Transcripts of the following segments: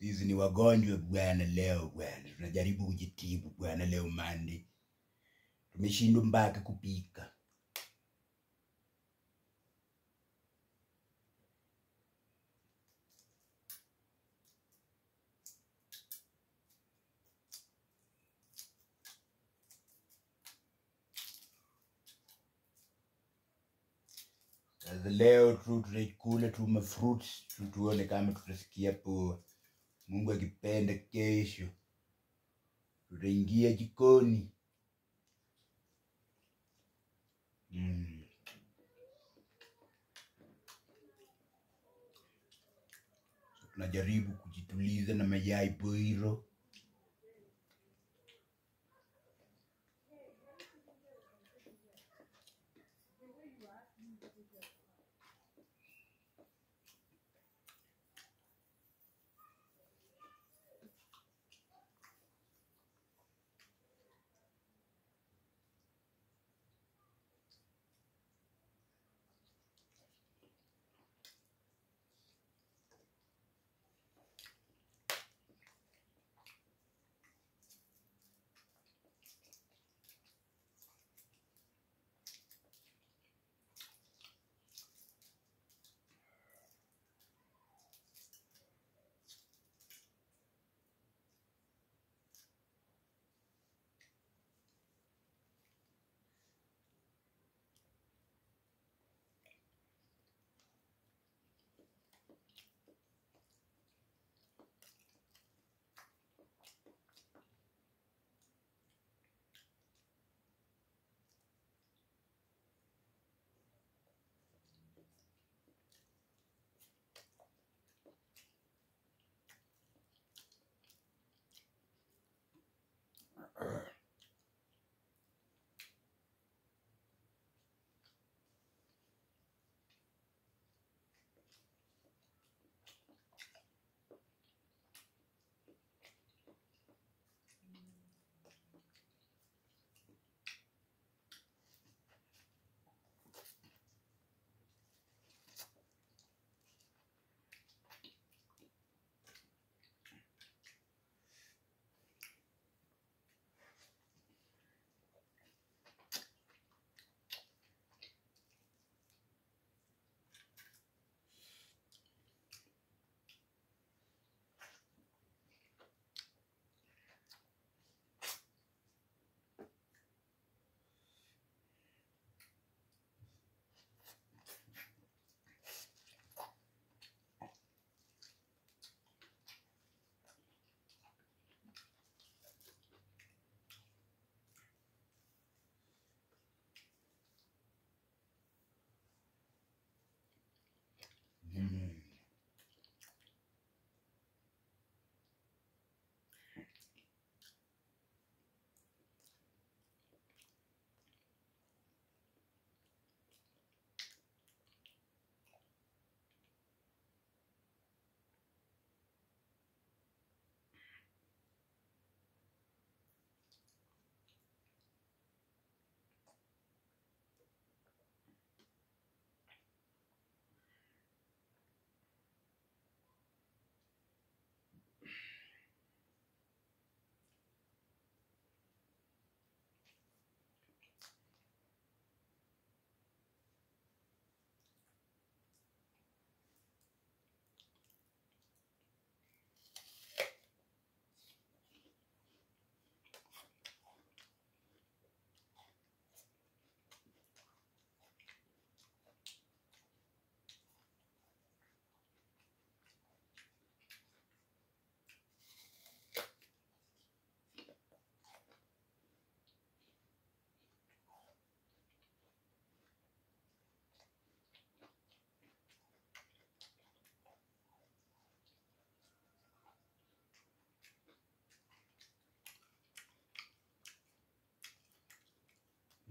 sisi ni wagonjwa bwana leo bwana. Tunajaribu kujitibu bwana leo mandi tumeshindwa mpaka kupika. Leo tu tutakula tu mafruits tu tuone kama tutasikia poa. Mungu akipenda, kesho tutaingia jikoni. Mm. Tunajaribu kujituliza na mayai boiro.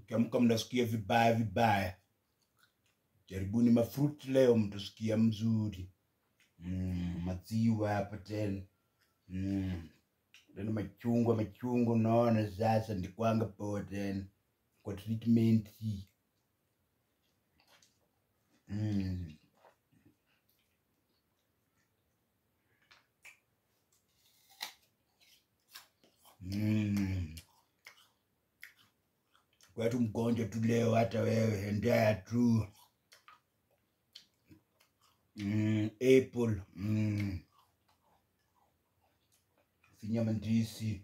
Mkiamka mnasikia vibaya vibaya, jaribuni mafruit leo, mtasikia mzuri. Mm, maziwa hapa tena mm. Tena machungwa machungwa, unaona sasa ndikwanga poa tena kwa treatment hii mm. Kwa tu mgonjwa tu leo, hata wewe endea tu. Mm, apple mm. Finya mandisi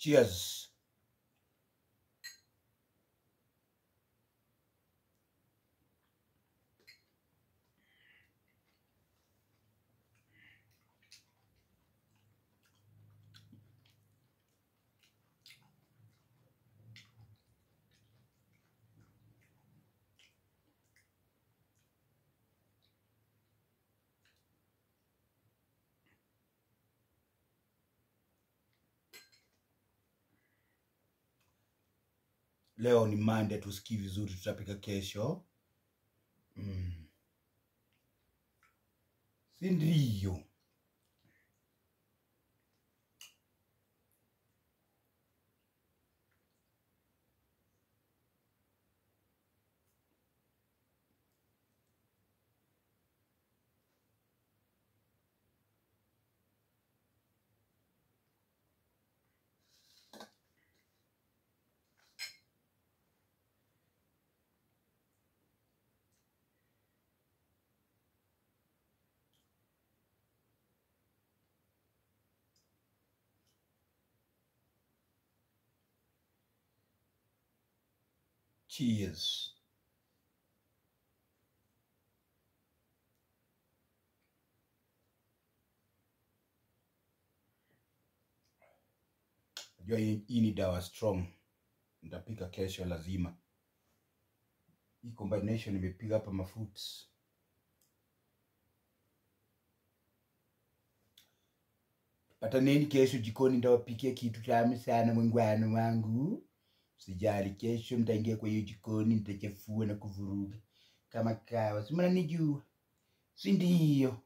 Cheers. Leo ni Monday, tusikii vizuri, tutapika kesho. Mm. Si ndio? Cheers. Najua hii ni dawa strong, nitapika kesho lazima. Hii combination imepiga hapa mafruits. Pataneni kesho jikoni, nitawapikia kitu tamu sana mwingwano wangu. Sijali, kesho nitaingia kwa hiyo jikoni, nitachafua na kuvuruga kama kawa. Si mnanijua, si ndio?